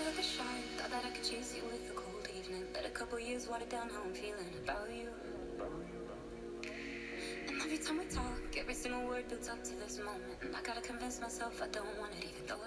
you like a. Thought that I could chase you with a cold evening. Let a couple years water down how I'm feeling about you. And every time we talk, every single word builds up to this moment. And I gotta convince myself I don't want it, even though